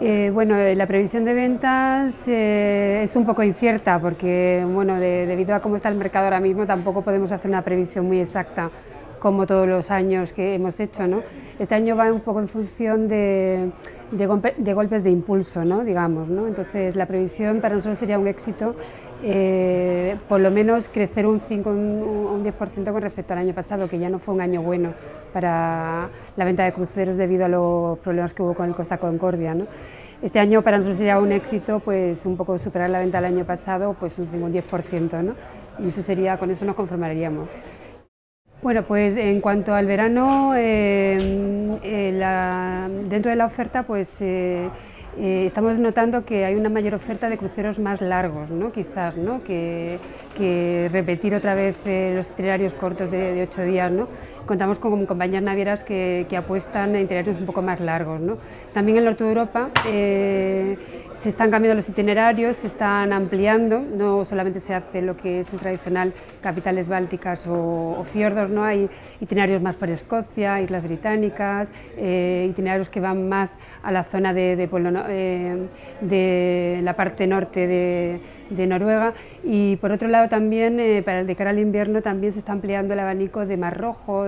Eh, bueno, la previsión de ventas eh, es un poco incierta porque, bueno, debido a cómo está el mercado ahora mismo, tampoco podemos hacer una previsión muy exacta como todos los años que hemos hecho. ¿no? Este año va un poco en función de, de, golpes de impulso, ¿no? digamos. ¿no? Entonces, la previsión para nosotros sería un éxito, eh, por lo menos crecer un 5 un 10% con respecto al año pasado, que ya no fue un año bueno para la venta de cruceros debido a los problemas que hubo con el Costa Concordia. ¿no? Este año para nosotros sería un éxito pues un poco superar la venta del año pasado, pues un 10%, ¿no? y eso sería, con eso nos conformaríamos. Bueno, pues en cuanto al verano, eh, eh, dentro de la oferta, pues eh, estamos notando que hay una mayor oferta de cruceros más largos, ¿no? quizás, ¿no? Que, repetir otra vez los itinerarios cortos de, de ocho días. ¿no? Contamos con compañías navieras que, apuestan a itinerarios un poco más largos. También en el norte de Europa eh, se están cambiando los itinerarios, se están ampliando, no solamente se hace lo que es el tradicional capitales bálticas o, fiordos, ¿no? hay itinerarios más por Escocia, Islas Británicas, eh, itinerarios que van más a la zona de, de, eh, de la parte norte de, Noruega y por otro lado también para el de cara al invierno también se está ampliando el abanico de Mar Rojo,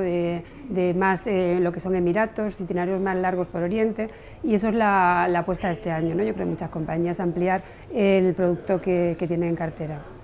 más eh, lo que son Emiratos, itinerarios más largos por Oriente, y eso es la, apuesta de este año. ¿no? Yo creo que muchas compañías ampliar el producto que tienen en cartera.